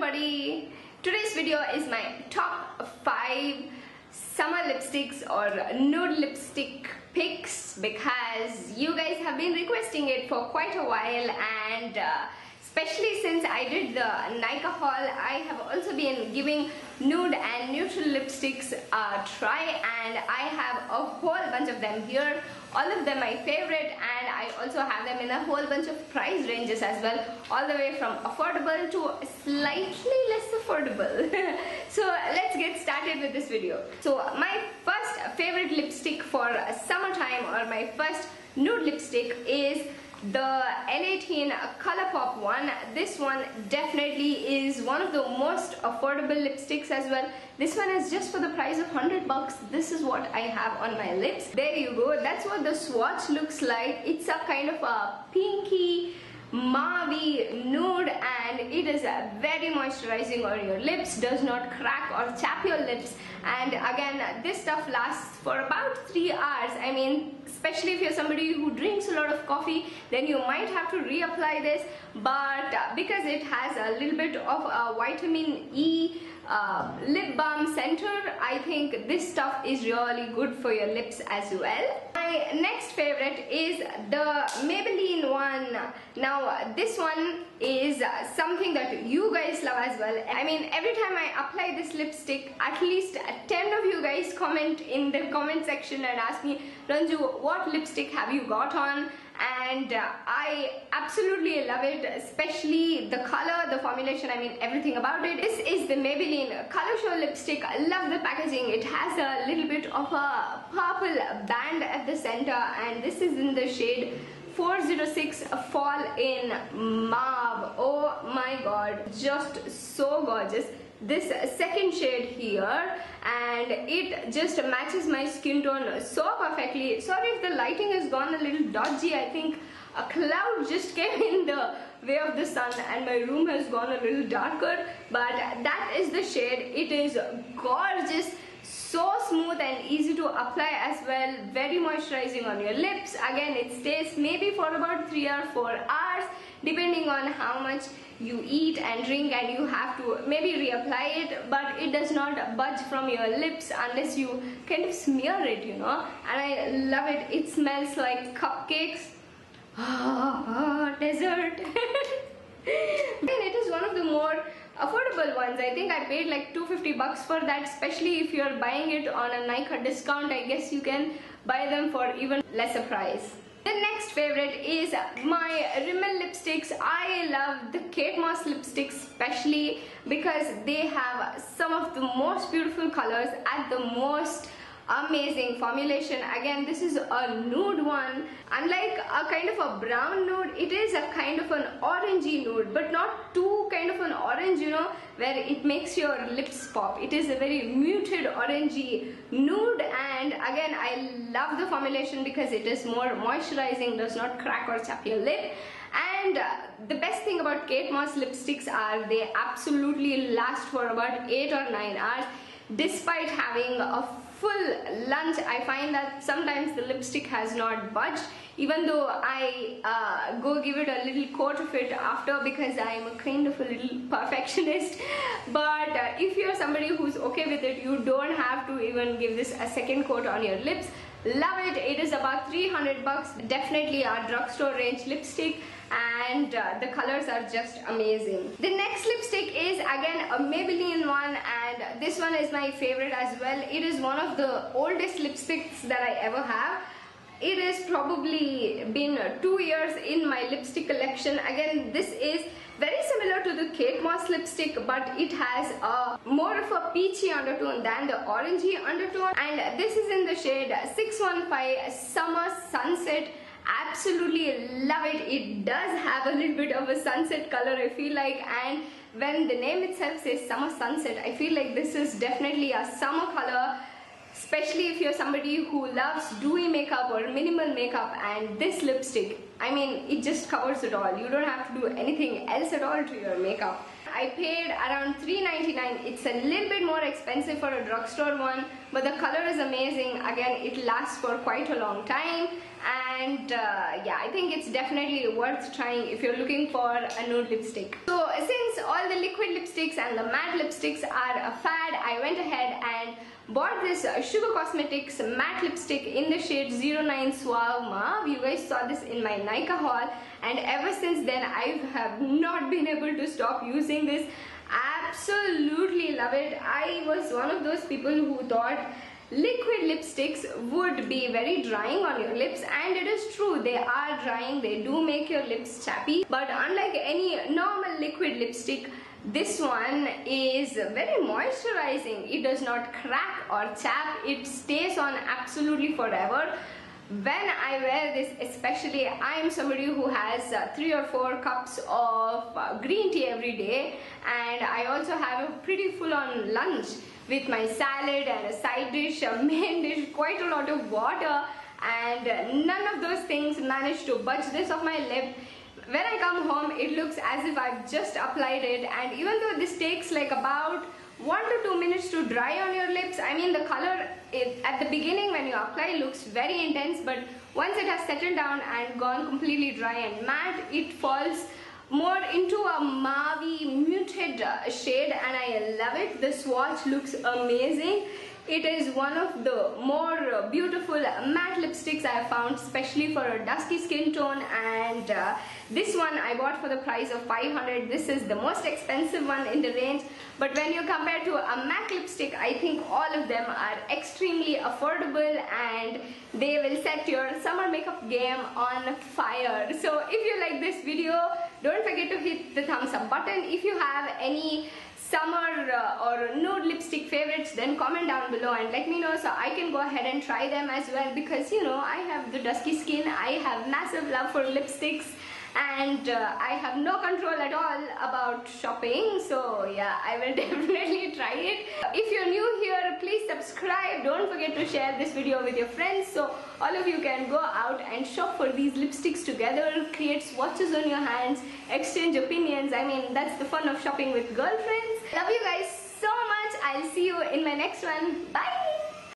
everybody! Today's video is my top 5 summer lipsticks or nude lipstick picks because you guys have been requesting it for quite a while and uh, especially since I did the Nykaa haul I have also been giving nude and neutral lipsticks a try and I have a whole bunch of them here all of them my favorite and I also have them in a whole bunch of price ranges as well all the way from affordable to slightly less affordable. So let's get started with this video. So my first favorite lipstick for summertime or my first nude lipstick is the Elle 18 Colourpop one. This one definitely is one of the most affordable lipsticks as well. This one is just for the price of 100 bucks. This is what I have on my lips. There you go. That's what the swatch looks like. It's a kind of a pinky Mavi nude and it is very moisturizing on your lips does not crack or chap your lips and again this stuff lasts for about three hours. I mean especially if you're somebody who drinks a lot of coffee then you might have to reapply this. But because it has a little bit of a vitamin E uh, lip balm center I think this stuff is really good for your lips as well. My next favorite is the Maybelline one. Now this one is something that you guys love as well. I mean every time I apply this lipstick at least 10 of you guys comment in the comment section and ask me Ranju what lipstick have you got on? And uh, I absolutely love it especially the color the formulation I mean everything about it this is the Maybelline color show lipstick. I love the packaging. It has a little bit of a purple band at the center and this is in the shade 406 fall in mauve oh my god just so gorgeous this second shade here and it just matches my skin tone so perfectly. Sorry if the lighting has gone a little dodgy. I think a cloud just came in the way of the sun and my room has gone a little darker. But that is the shade. It is gorgeous. So smooth and easy to apply as well. Very moisturizing on your lips. Again it stays maybe for about 3 or 4 hours depending on how much you eat and drink and you have to maybe reapply it but it does not budge from your lips unless you kind of smear it you know. And I love it. It smells like cupcakes. Oh, dessert. And it is one of the more affordable ones. I think I paid like 250 bucks for that especially if you're buying it on a Nykaa discount. I guess you can buy them for even lesser price the next favorite is my Rimmel lipsticks. I love the Kate Moss lipsticks especially because they have some of the most beautiful colors at the most amazing formulation. Again this is a nude one. Unlike a kind of a brown nude it is a kind of an orangey nude but not too kind of an orange you know where it makes your lips pop. It is a very muted orangey nude and again I love the formulation because it is more moisturizing does not crack or chap your lip. And uh, the best thing about Kate Moss lipsticks are they absolutely last for about 8 or 9 hours despite having a full lunch I find that sometimes the lipstick has not budged even though I uh, go give it a little coat of it after because I am a kind of a little perfectionist. But uh, if you're somebody who's okay with it you don't have to even give this a second coat on your lips love it. It is about 300 bucks. Definitely a drugstore range lipstick and uh, the colors are just amazing. The next lipstick is again a Maybelline one and this one is my favorite as well. It is one of the oldest lipsticks that I ever have it has probably been uh, two years in my lipstick collection. Again this is very similar to the Kate Moss lipstick but it has a more of a peachy undertone than the orangey undertone. And this is in the shade 615 Summer Sunset. Absolutely love it. It does have a little bit of a sunset color I feel like. And when the name itself says summer sunset I feel like this is definitely a summer color especially if you're somebody who loves dewy makeup or minimal makeup and this lipstick I mean it just covers it all. You don't have to do anything else at all to your makeup I paid around $3.99 it's a little bit more expensive for a drugstore one but the color is amazing. Again it lasts for quite a long time. And uh, yeah I think it's definitely worth trying if you're looking for a nude lipstick. So since all the liquid lipsticks and the matte lipsticks are a fad, I went ahead and bought this uh, Sugar Cosmetics matte lipstick in the shade 09 Suave Mauve. You guys saw this in my Nykaa haul. And ever since then I have not been able to stop using this. Absolutely love it. I was one of those people who thought liquid lipsticks would be very drying on your lips and it is true they are drying. They do make your lips chappy. But unlike any normal liquid lipstick this one is very moisturizing. It does not crack or chap. It stays on absolutely forever when I wear this especially I am somebody who has uh, three or four cups of uh, green tea every day and I also have a pretty full on lunch with my salad and a side dish, a main dish, quite a lot of water and none of those things manage to budge this off my lip. When I come home, it looks as if I've just applied it and even though this takes like about one to two minutes to dry on your lips, I mean the color it, at the beginning when you apply looks very intense but once it has settled down and gone completely dry and matte, it falls more into a mauve muted shade and I love it. The swatch looks amazing. It is one of the more beautiful matte lipsticks I have found especially for a dusky skin tone and uh, this one I bought for the price of 500. This is the most expensive one in the range but when you compare to a MAC lipstick I think all of them are extremely affordable and they will set your summer makeup game on fire. So if you like this video don't forget to hit the thumbs up button. If you have any summer uh, or nude lipstick favorites then comment down below and let me know so I can go ahead and try them as well because you know I have the dusky skin. I have massive love for lipsticks and uh, I have no control at all about shopping so yeah I will definitely try it. If you're new here please subscribe. Don't forget to share this video with your friends so all of you can go out and shop for these lipsticks together. Create swatches on your hands exchange opinions. I mean that's the fun of shopping with girlfriends. Love you guys so much. I'll see you in my next one. Bye